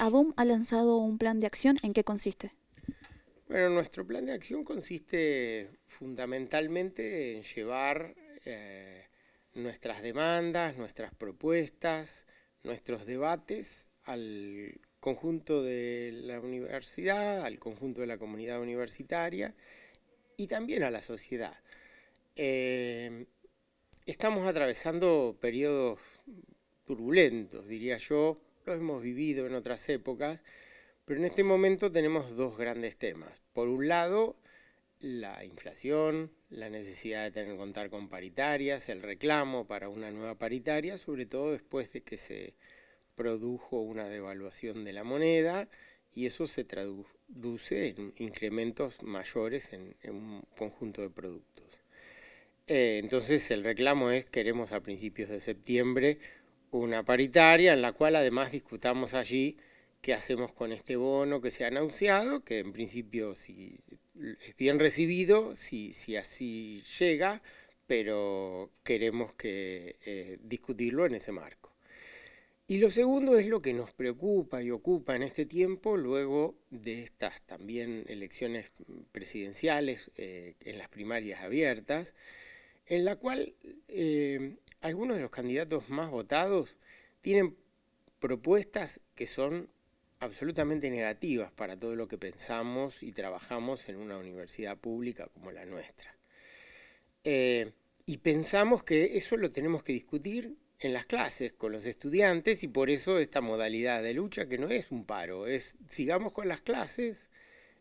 ADUM ha lanzado un plan de acción. ¿En qué consiste? Bueno, nuestro plan de acción consiste fundamentalmente en llevar eh, nuestras demandas, nuestras propuestas, nuestros debates al conjunto de la universidad, al conjunto de la comunidad universitaria y también a la sociedad. Eh, estamos atravesando periodos turbulentos, diría yo, lo hemos vivido en otras épocas, pero en este momento tenemos dos grandes temas. Por un lado, la inflación, la necesidad de tener que contar con paritarias, el reclamo para una nueva paritaria, sobre todo después de que se produjo una devaluación de la moneda y eso se traduce en incrementos mayores en, un conjunto de productos. Eh, entonces el reclamo es, queremos a principios de septiembre una paritaria en la cual además discutamos allí qué hacemos con este bono que se ha anunciado, que en principio si es bien recibido, si, si así llega, pero queremos que, eh, discutirlo en ese marco. Y lo segundo es lo que nos preocupa y ocupa en este tiempo, luego de estas también elecciones presidenciales eh, en las primarias abiertas, en la cual eh, algunos de los candidatos más votados tienen propuestas que son absolutamente negativas para todo lo que pensamos y trabajamos en una universidad pública como la nuestra. Eh, y pensamos que eso lo tenemos que discutir en las clases con los estudiantes y por eso esta modalidad de lucha que no es un paro, es sigamos con las clases,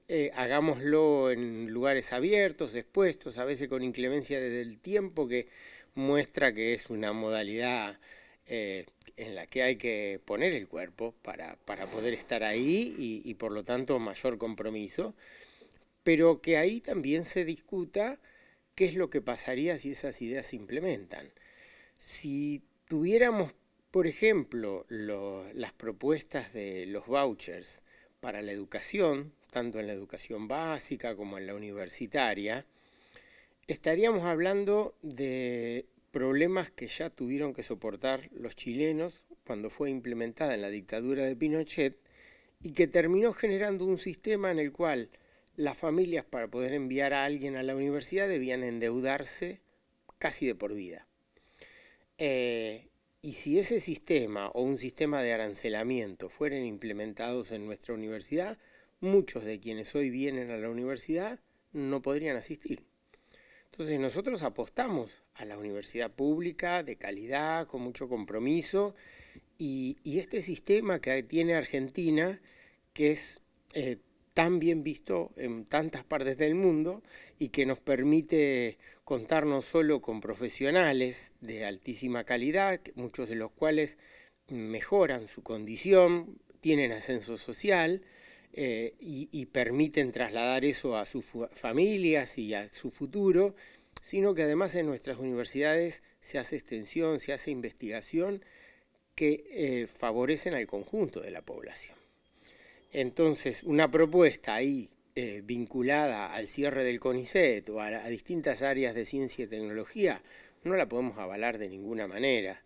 eh, hagámoslo en lugares abiertos, expuestos, a veces con inclemencia del tiempo que muestra que es una modalidad eh, en la que hay que poner el cuerpo para, poder estar ahí y, por lo tanto mayor compromiso, pero que ahí también se discuta qué es lo que pasaría si esas ideas se implementan. Si tuviéramos, por ejemplo, las propuestas de los vouchers para la educación, tanto en la educación básica como en la universitaria, estaríamos hablando de problemas que ya tuvieron que soportar los chilenos cuando fue implementada en la dictadura de Pinochet y que terminó generando un sistema en el cual las familias para poder enviar a alguien a la universidad debían endeudarse casi de por vida. Eh, y si ese sistema o un sistema de arancelamiento fueran implementados en nuestra universidad, muchos de quienes hoy vienen a la universidad no podrían asistir. Entonces nosotros apostamos a la universidad pública de calidad, con mucho compromiso, y, este sistema que tiene Argentina, que es eh, tan bien visto en tantas partes del mundo y que nos permite contar no solo con profesionales de altísima calidad, muchos de los cuales mejoran su condición, tienen ascenso social, eh, y, permiten trasladar eso a sus familias y a su futuro, sino que además en nuestras universidades se hace extensión, se hace investigación que eh, favorecen al conjunto de la población. Entonces, una propuesta ahí eh, vinculada al cierre del CONICET o a distintas áreas de ciencia y tecnología, no la podemos avalar de ninguna manera.